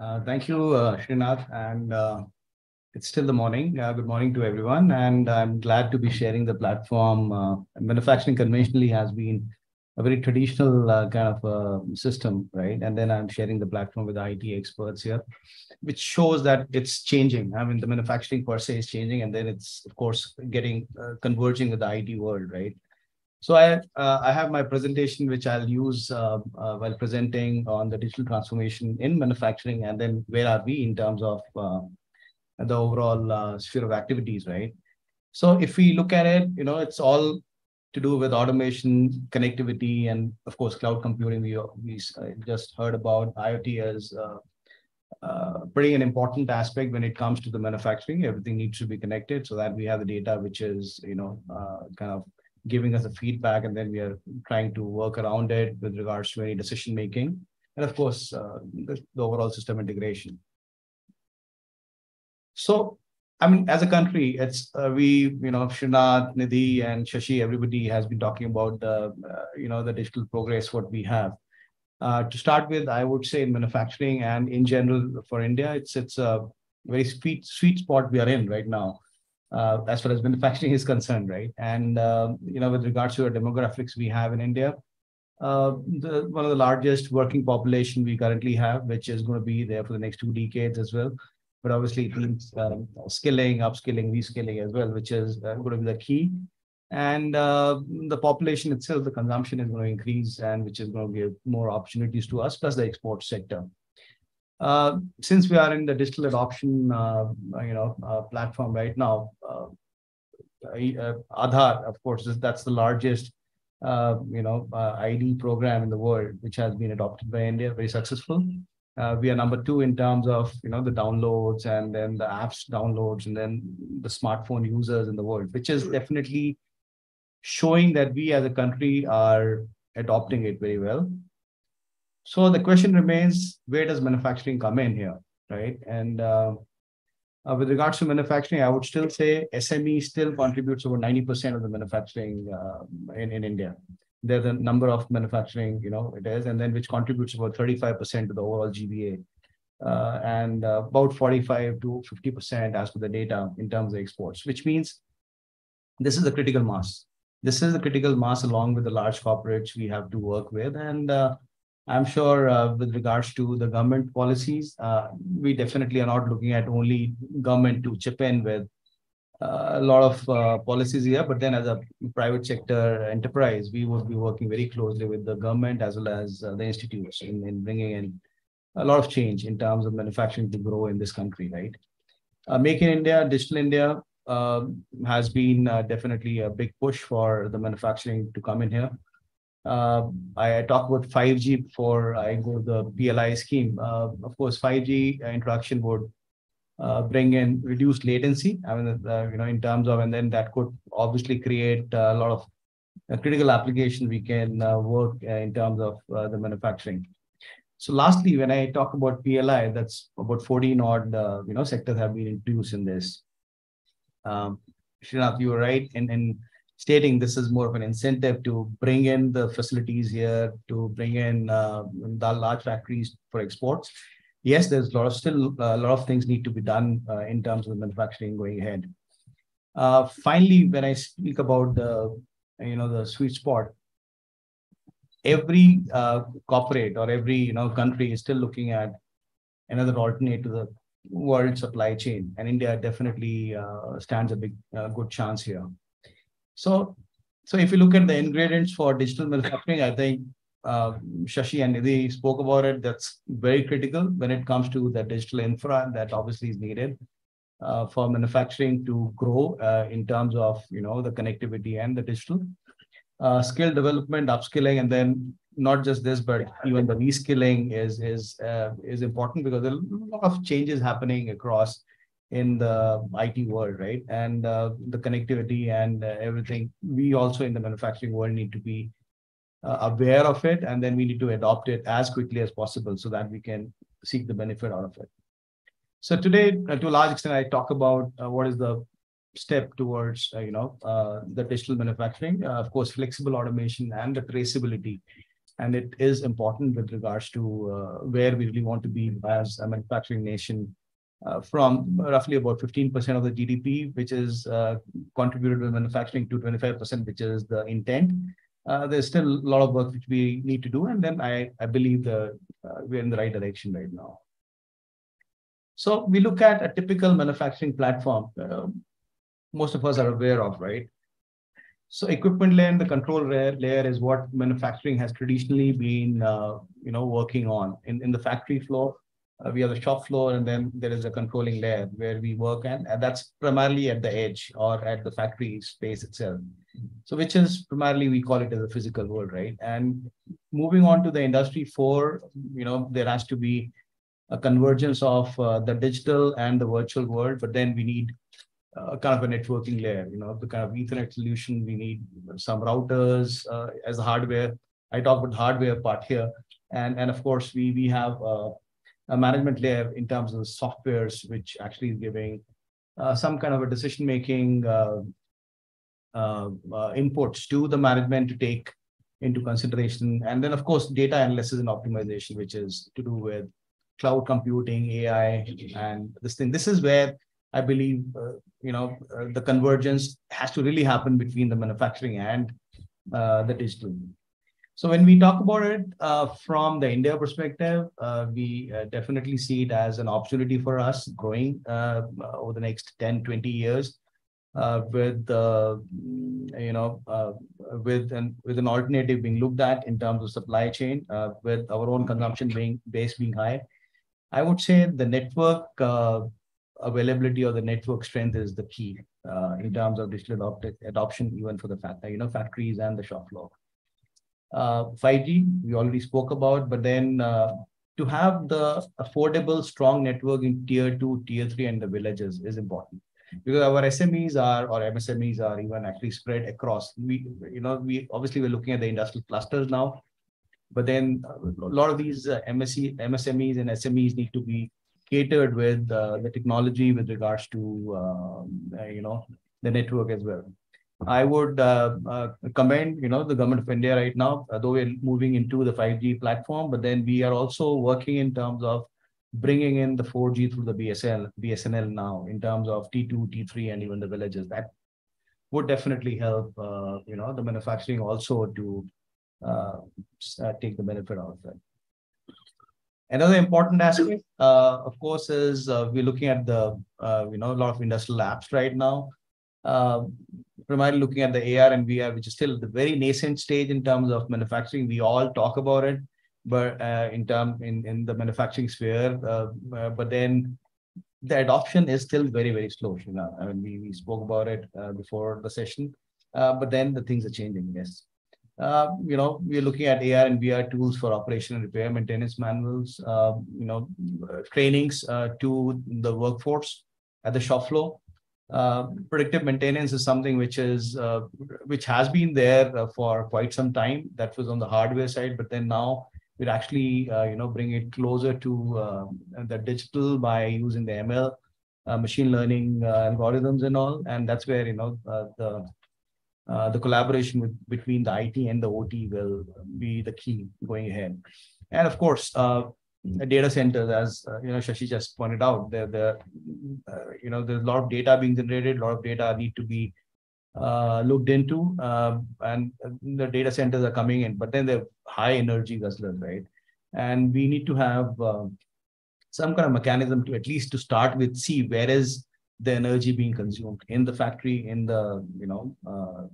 Uh, thank you, uh, Srinath. And uh, it's still the morning. Uh, good morning to everyone. And I'm glad to be sharing the platform. Uh, manufacturing conventionally has been a very traditional uh, kind of system, right? And then I'm sharing the platform with IT experts here, which shows that it's changing. I mean, the manufacturing per se is changing, and then it's, of course, getting converging with the IT world, right? So I uh, I have my presentation which I'll use uh, uh, while presenting on the digital transformation in manufacturing, and then where are we in terms of uh, the overall uh, sphere of activities, right? So if we look at it, you know, it's all to do with automation, connectivity, and of course cloud computing. We we uh, just heard about IoT as uh, pretty an important aspect when it comes to the manufacturing. Everything needs to be connected so that we have the data which is, you know, kind of giving us a feedback, and then we are trying to work around it with regards to any decision making, and of course, uh, the, the, overall system integration. So, I mean, as a country, it's uh, we, you know, Srinath, Nidhi, and Shashi, everybody has been talking about the, uh, you know, the digital progress what we have. Uh, to start with, I would say in manufacturing and in general for India, it's it's a very sweet sweet spot we are in right now uh, as far as manufacturing is concerned, right? And uh, you know, with regards to our demographics we have in India, uh, the, one of the largest working population we currently have, which is going to be there for the next two decades as well. But obviously, it means um, skilling, upskilling, reskilling as well, which is uh, going to be the key. And uh, the population itself, the consumption is going to increase, and which is going to give more opportunities to us, plus the export sector. Uh, since we are in the digital adoption, uh, you know, uh, platform right now, Aadhaar, of course, that's the largest, you know, ID program in the world, which has been adopted by India, very successful. we are number two in terms of, you know, the downloads and then the apps downloads and then the smartphone users in the world, which is definitely showing that we as a country are adopting it very well. So the question remains, where does manufacturing come in here, right? And uh, uh, with regards to manufacturing, I would still say SME still contributes over 90% of the manufacturing uh, in, in India. There's a number of manufacturing, you know, it is, and then which contributes about 35% to the overall GVA. Uh, and uh, about 45 to 50% as per the data in terms of exports, which means this is the critical mass. This is the critical mass along with the large corporates we have to work with. And uh, I'm sure uh, with regards to the government policies, uh, we definitely are not looking at only government to chip in with uh, a lot of uh, policies here, but then as a private sector enterprise, we would be working very closely with the government as well as uh, the institutes in, in bringing in a lot of change in terms of manufacturing to grow in this country, right? Uh, Make in India, Digital India has been definitely a big push for the manufacturing to come in here. Uh, I, talked about 5G before I go to the PLI scheme. Uh, of course, 5G introduction would uh, bring in reduced latency. I mean, uh, you know, in terms of, and then that could obviously create a lot of uh, critical application we can uh, work in terms of the manufacturing. So lastly, when I talk about PLI, that's about 14 odd, you know, sectors have been introduced in this. Um, Srinath, you were right. in in stating this is more of an incentive to bring in the facilities here, to bring in uh, the large factories for exports. Yes, there's a lot of still uh, a lot of things need to be done uh, in terms of manufacturing going ahead. Uh, finally, when I speak about the you know the sweet spot, every uh, corporate or every you know country is still looking at another alternate to the world supply chain, and India definitely uh, stands a big good chance here. So, so if you look at the ingredients for digital manufacturing, I think uh, Shashi and Nidhi spoke about it. That's very critical when it comes to the digital infra that obviously is needed uh, for manufacturing to grow uh, in terms of you know the connectivity and the digital uh, skill development, upskilling, and then not just this, but even the reskilling is is uh, is important because a lot of changes happening across in the IT world, right? And uh, the connectivity and uh, everything. We also in the manufacturing world need to be uh, aware of it, and then we need to adopt it as quickly as possible so that we can seek the benefit out of it. So today, uh, to a large extent, I talk about uh, what is the step towards uh, you know the digital manufacturing. of course, flexible automation and the traceability and it is important with regards to where we really want to be as a manufacturing nation. Uh, from roughly about 15% of the GDP, which is uh, contributed to manufacturing, to 25%, which is the intent. Uh, there's still a lot of work which we need to do, and then I, I believe the, uh, we're in the right direction right now. So we look at a typical manufacturing platform. Uh, most of us are aware of, right? So equipment layer and the control layer is what manufacturing has traditionally been, uh, you know, working on. In, in the factory floor, uh, we have the shop floor, and then there is a controlling layer where we work, and, and that's primarily at the edge or at the factory space itself. So which is primarily we call it as a physical world, right? And moving on to the industry four, you know, there has to be a convergence of uh, the digital and the virtual world, but then we need uh, kind of a networking layer, you know, the kind of Ethernet solution. We need some routers uh, as hardware. I talk about hardware part here, and and of course we we have uh, a management layer in terms of the softwares, which actually is giving uh, some kind of a decision making uh, uh, inputs to the management to take into consideration, and then of course data analysis and optimization, which is to do with cloud computing, AI, and this thing. This is where I believe uh, you know uh, the convergence has to really happen between the manufacturing and uh, the digital. So when we talk about it uh, from the India perspective, uh, we uh, definitely see it as an opportunity for us growing over the next 10, 20 years. with you know with an with an alternative being looked at in terms of supply chain with our own consumption being base being high I would say the network uh, availability or the network strength is the key uh, in terms of digital adopt adoption, even for the fact you know factories and the shop floor. Uh, 5G we already spoke about, but then uh, to have the affordable, strong network in tier two, tier three, and the villages is important because our SMEs are or MSMEs are even actually spread across. We you know we obviously we're looking at the industrial clusters now, but then a lot of these uh, MSMEs and SMEs need to be catered with uh, the technology with regards to um, uh, you know the network as well. I would uh, uh, commend you know the government of India right now, though we're moving into the 5G platform, but then we are also working in terms of bringing in the 4G through the BSL, BSNL now in terms of T2, T3, and even the villages. That would definitely help uh, you know the manufacturing also to uh, uh, take the benefit out of it. Another important aspect, uh, of course, is we're looking at the, you know, a lot of industrial apps right now. Primarily looking at the AR and VR, which is still the very nascent stage in terms of manufacturing. We all talk about it, but in term in, in the manufacturing sphere, but then the adoption is still very, very slow. You know, I mean, we, we spoke about it uh, before the session, uh, but then the things are changing. Yes. Uh, you know, we're looking at AR and VR tools for operation and repair, maintenance manuals, uh, you know, uh, trainings uh, to the workforce at the shop floor. Uh, predictive maintenance is something which is uh, which has been there for quite some time. That was on the hardware side, but then now we're actually you know bring it closer to the digital by using the ML, machine learning algorithms and all, and that's where you know the uh, the collaboration with, between the IT and the OT will be the key going ahead. And of course, uh, data centers, as uh, you know, Shashi just pointed out, there, the uh, you know, there's a lot of data being generated, a lot of data need to be uh, looked into, and the data centers are coming in, but then they're high energy guzzlers, right? And we need to have some kind of mechanism to at least to start with see where is the energy being consumed in the factory, in the you know uh,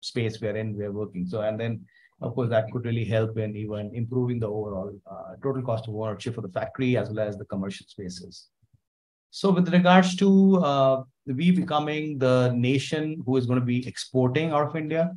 space wherein we're working. So and then of course that could really help in even improving the overall uh, total cost of ownership for the factory as well as the commercial spaces. So with regards to uh, we becoming the nation who is going to be exporting out of India,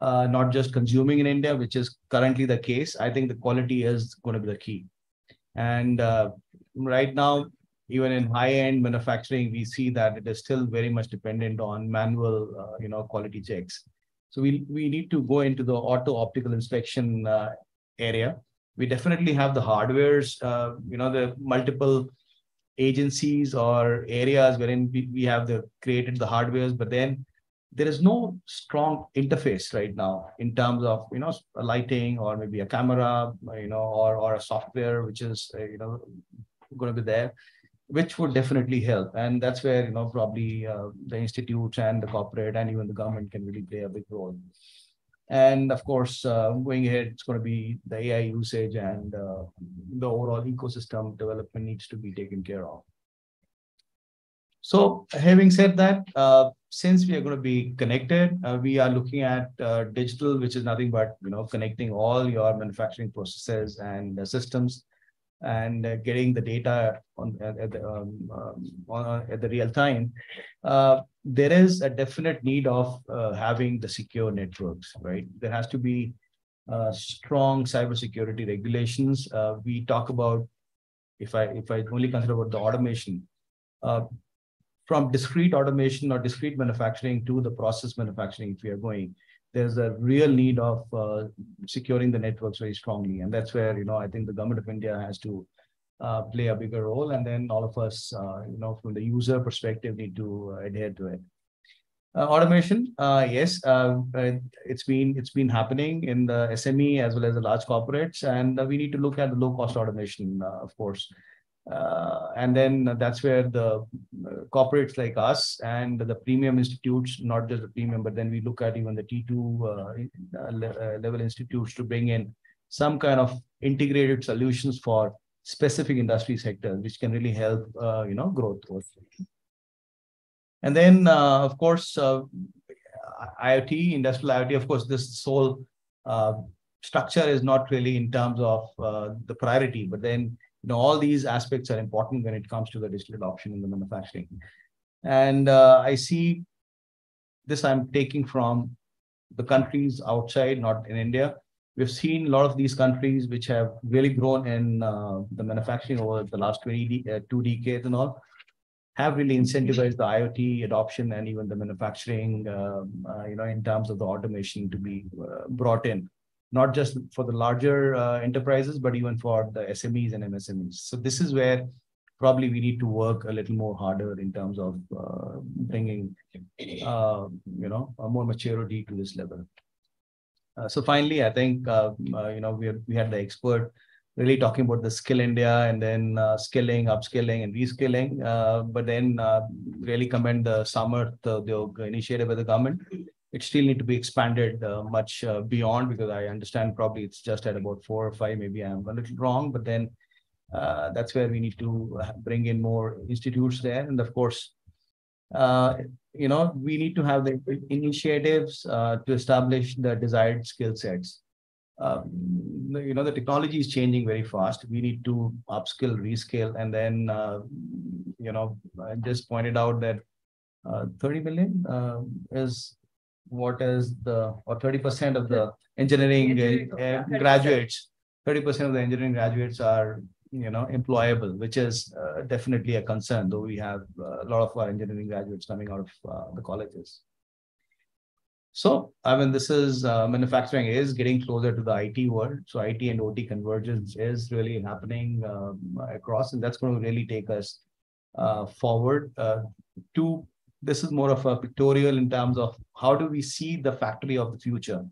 uh, not just consuming in India, which is currently the case, I think the quality is going to be the key. And uh, right now, even in high-end manufacturing, we see that it is still very much dependent on manual, uh, you know, quality checks. So we we need to go into the auto optical inspection uh, area. We definitely have the hardwares, uh, you know, the multiple agencies or areas wherein we, we have the created the hardwares, but then there is no strong interface right now in terms of you know lighting or maybe a camera you know or or a software which is uh, you know going to be there which would definitely help. And that's where you know probably uh, the institutes and the corporate and even the government can really play a big role. And of course uh, going ahead it's going to be the ai usage and uh, the overall ecosystem development needs to be taken care of. So having said that, uh, since we are going to be connected, uh, we are looking at uh, digital, which is nothing but you know connecting all your manufacturing processes and systems, and uh, getting the data on at the, um, um, on, at the real time. Uh, there is a definite need of uh, having the secure networks, right? There has to be strong cybersecurity regulations. we talk about if I if I only consider about the automation. Uh, from discrete automation or discrete manufacturing to the process manufacturing, if we are going, there's a real need of uh, securing the networks very strongly. And that's where, you know, I think the government of India has to uh, play a bigger role. And then all of us, uh, you know, from the user perspective, need to uh, adhere to it. Uh, automation, uh, yes, it's been it's been happening in the SME as well as the large corporates, and we need to look at the low cost automation, of course. Uh, and then that's where the uh, corporates like us and the premium institutes, not just the premium, but then we look at even the T2 uh, uh, level institutes to bring in some kind of integrated solutions for specific industry sectors, which can really help, uh, you know, growth. And then, uh, of course, IoT, industrial IoT, of course, this whole structure is not really in terms of the priority, but then you know, all these aspects are important when it comes to the digital adoption in the manufacturing. And uh, I see this I'm taking from the countries outside, not in India. We've seen a lot of these countries which have really grown in uh, the manufacturing over the last 20, uh, two decades and all, have really incentivized the IoT adoption and even the manufacturing, um, uh, you know, in terms of the automation to be uh, brought in not just for the larger uh, enterprises, but even for the SMEs and MSMEs. So this is where probably we need to work a little more harder in terms of uh, bringing, uh, you know, a more maturity to this level. Uh, so finally, I think, uh, uh, you know, we, we had the expert really talking about the skill India and then skilling, upskilling and reskilling, but then really commend the summer, the, the initiative by the government it still need to be expanded uh, much uh, beyond because I understand probably it's just at about four or five. Maybe I'm a little wrong, but then uh, that's where we need to bring in more institutes there. And of course, uh, you know, we need to have the initiatives uh, to establish the desired skill sets. Um, you know, the technology is changing very fast. We need to upskill, reskill, and then, uh, you know, I just pointed out that 30 million is what is the or 30% of the engineering uh, graduates. 30% of the engineering graduates are you know employable which is uh, definitely a concern though we have uh, a lot of our engineering graduates coming out of uh, the colleges. So i mean this is uh, manufacturing is getting closer to the it world. So it and ot convergence is really happening um, across and that's going to really take us uh, forward to this is more of a pictorial in terms of how do we see the factory of the future.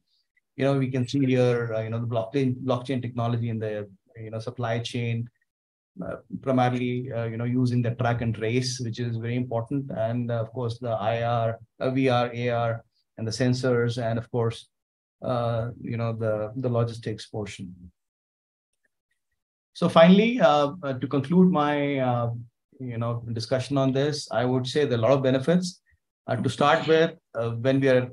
You know, we can see here, uh, you know, the blockchain blockchain technology in the you know supply chain, uh, primarily uh, you know using the track and trace, which is very important, and uh, of course the IR, uh, VR, AR, and the sensors, and of course, uh, you know the the logistics portion. So finally, to conclude my you know discussion on this, I would say there are a lot of benefits. Uh, to start with, uh, when we are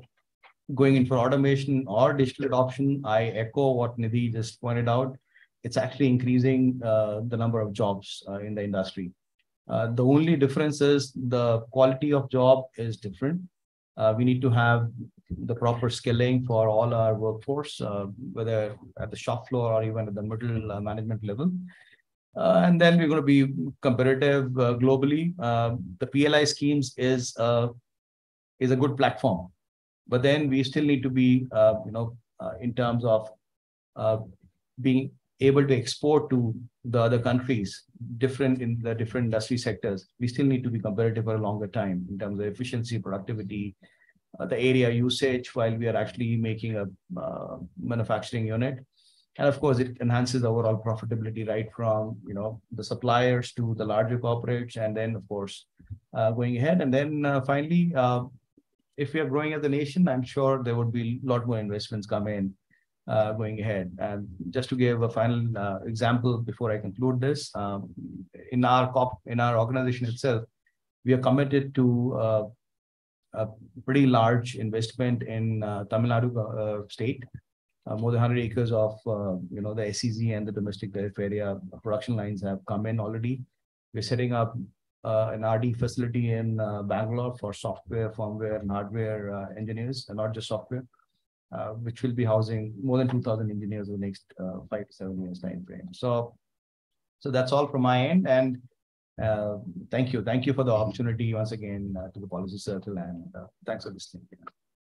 going in for automation or digital adoption, I echo what Nidhi just pointed out. It's actually increasing uh, the number of jobs uh, in the industry. Uh, the only difference is the quality of job is different. Uh, we need to have the proper skilling for all our workforce, whether at the shop floor or even at the middle management level. Uh, and then we're going to be competitive uh, globally. Uh, the PLI schemes is uh, is a good platform, but then we still need to be, uh, you know, uh, in terms of being able to export to the other countries, different in the different industry sectors. We still need to be competitive for a longer time in terms of efficiency, productivity, the area usage while we are actually making a manufacturing unit. And of course, it enhances overall profitability right from you know the suppliers to the larger corporates, and then of course uh, going ahead. And then uh, finally, uh, if we are growing as a nation, I'm sure there would be a lot more investments come in uh, going ahead. And just to give a final uh, example before I conclude this, um, in our cop in our organization itself, we are committed to uh, a pretty large investment in Tamil Nadu state uh, more than 100 acres of uh, you know the SEZ and the domestic tariff area production lines have come in already. We're setting up uh, an RD facility in uh, Bangalore for software, firmware, and hardware uh, engineers, and not just software, uh, which will be housing more than 2,000 engineers in the next five to seven years time frame. So, so that's all from my end, and thank you, thank you for the opportunity once again to the policy circle, and thanks for listening.